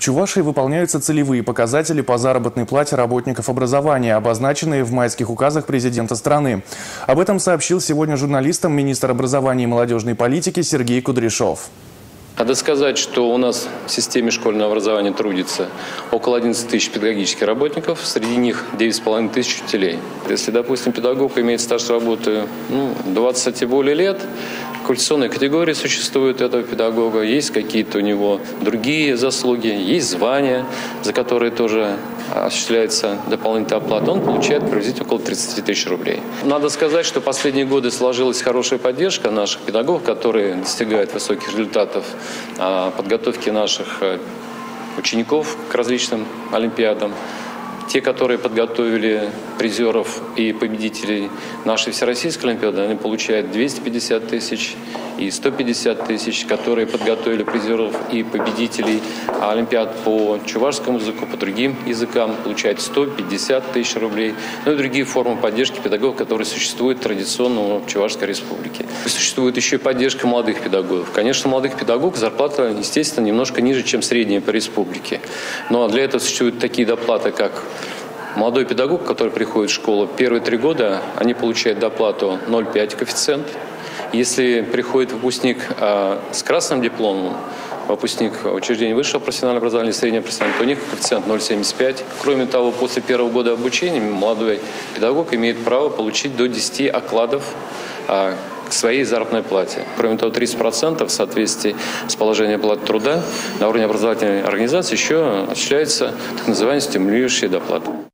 В Чувашии выполняются целевые показатели по заработной плате работников образования, обозначенные в майских указах президента страны. Об этом сообщил сегодня журналистам министр образования и молодежной политики Сергей Кудряшов. Надо сказать, что у нас в системе школьного образования трудится около 11 тысяч педагогических работников, среди них 9,5 тысяч учителей. Если, допустим, педагог имеет стаж работы ну, 20 и более лет, квалификационные категории существуют этого педагога, есть какие-то у него другие заслуги, есть звания, за которые тоже осуществляется дополнительная оплата, он получает приблизительно около 30 тысяч рублей. Надо сказать, что последние годы сложилась хорошая поддержка наших педагогов, которые достигают высоких результатов а, подготовки наших э, учеников к различным олимпиадам. Те, которые подготовили призеров и победителей нашей Всероссийской Олимпиады, они получают 250 тысяч и 150 тысяч, которые подготовили призеров и победителей Олимпиад по чувашскому языку, по другим языкам, получают 150 тысяч рублей. Ну и другие формы поддержки педагогов, которые существуют традиционно в Чувашской республике. Существует еще и поддержка молодых педагогов. Конечно, молодых педагогов зарплата, естественно, немножко ниже, чем средняя по республике. Но для этого существуют такие доплаты, как Молодой педагог, который приходит в школу, первые три года они получают доплату 0,5 коэффициент. Если приходит выпускник а, с красным дипломом, выпускник учреждения высшего профессионального образования, среднего профессионального, то у них коэффициент 0,75. Кроме того, после первого года обучения молодой педагог имеет право получить до 10 окладов а, к своей заработной плате. Кроме того, 30% в соответствии с положением платы труда на уровне образовательной организации еще осуществляется так называемая стимулирующая доплата.